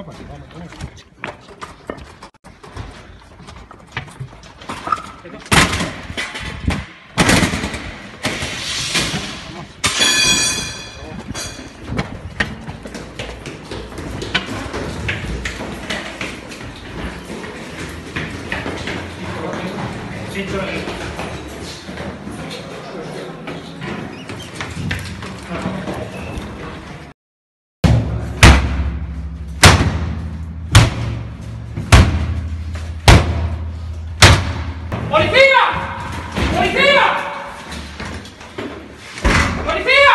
老板，老板，老板。Thank you. ¡Policía! ¡Policía! ¡Policía!